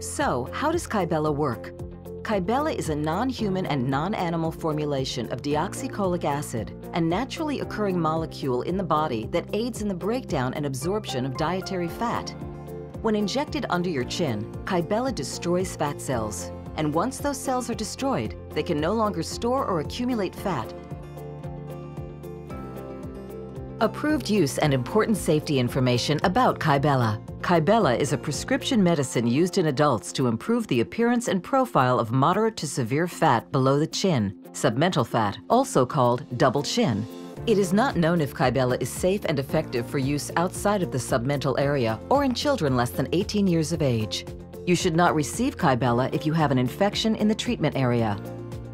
So, how does Kybella work? Kybella is a non-human and non-animal formulation of deoxycholic acid, a naturally occurring molecule in the body that aids in the breakdown and absorption of dietary fat. When injected under your chin, Kybella destroys fat cells, and once those cells are destroyed, they can no longer store or accumulate fat. Approved use and important safety information about Kybella. Kybella is a prescription medicine used in adults to improve the appearance and profile of moderate to severe fat below the chin, submental fat, also called double chin. It is not known if Kybella is safe and effective for use outside of the submental area or in children less than 18 years of age. You should not receive Kybella if you have an infection in the treatment area.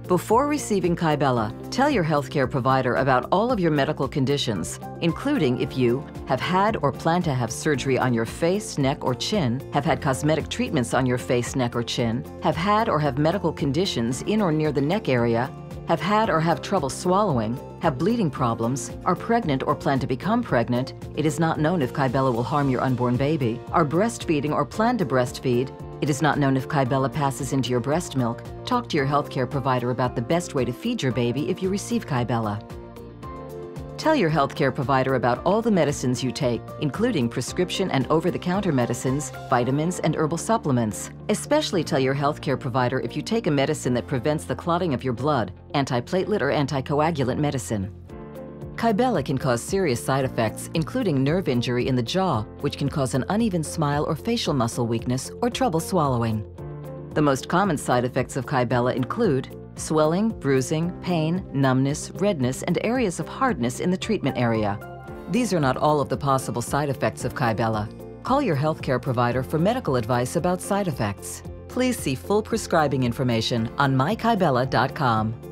Before receiving Kybella, tell your healthcare provider about all of your medical conditions, including if you have had or plan to have surgery on your face, neck, or chin, have had cosmetic treatments on your face, neck, or chin, have had or have medical conditions in or near the neck area, have had or have trouble swallowing, have bleeding problems, are pregnant or plan to become pregnant, it is not known if Kybella will harm your unborn baby, are breastfeeding or plan to breastfeed, it is not known if Kybella passes into your breast milk. Talk to your healthcare provider about the best way to feed your baby if you receive Kybella. Tell your healthcare provider about all the medicines you take, including prescription and over-the-counter medicines, vitamins, and herbal supplements. Especially tell your healthcare provider if you take a medicine that prevents the clotting of your blood, antiplatelet or anticoagulant medicine. Kybella can cause serious side effects, including nerve injury in the jaw, which can cause an uneven smile or facial muscle weakness or trouble swallowing. The most common side effects of Kybella include swelling, bruising, pain, numbness, redness, and areas of hardness in the treatment area. These are not all of the possible side effects of Kybella. Call your healthcare provider for medical advice about side effects. Please see full prescribing information on mykybella.com.